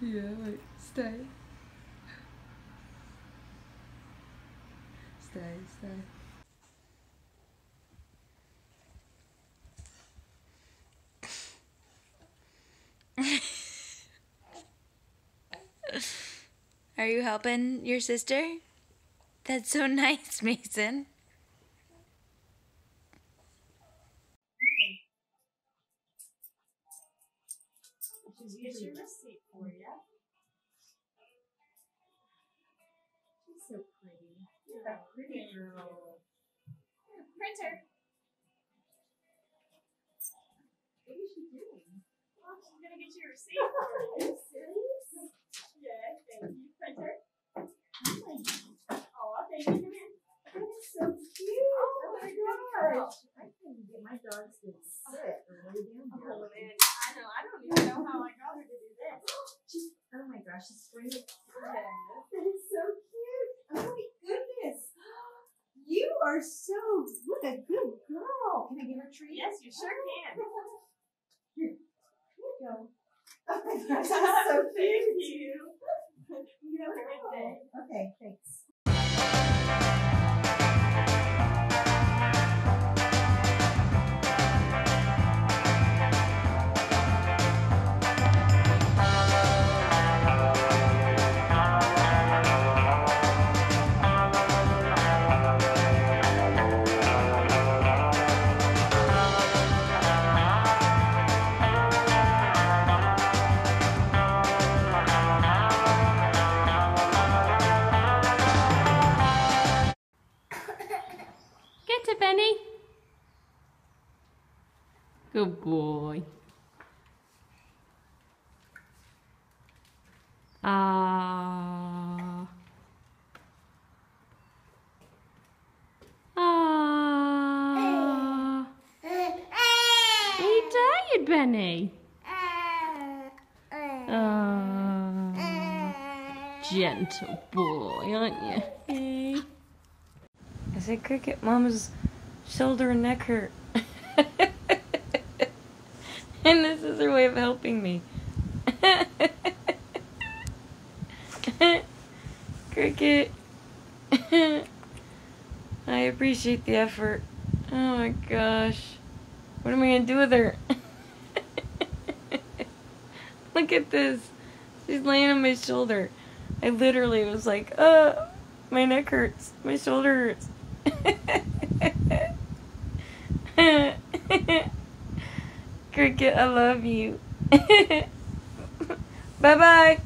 Yeah, wait, stay. Stay, stay. Are you helping your sister? That's so nice, Mason. Here's your receipt for you. She's so pretty. You're a pretty girl. Printer. What is she doing? Oh, she's gonna get you a receipt. Are you serious? Yes, thank you, Printer. Oh, thank you. Come here. That is so cute. Oh, oh my gosh. I couldn't get my dogs to sit or lay down. Oh, man. I know. I don't even know how I got her to do this. She's, oh my gosh, she's spraying it. That is so cute. Oh my goodness. You are so, what a good girl. Can I give her a treat? Yes, you sure can. Here, here you go. Oh my gosh, that's so cute. Good boy. Ah. Ah. Are you tired, Benny? Ah. Gentle boy, aren't you? I said, Cricket, Mama's shoulder and neck hurt. and this is her way of helping me. Cricket. I appreciate the effort. Oh my gosh. What am I going to do with her? Look at this. She's laying on my shoulder. I literally was like, uh, my neck hurts. My shoulder hurts. Cricket, I love you. bye bye.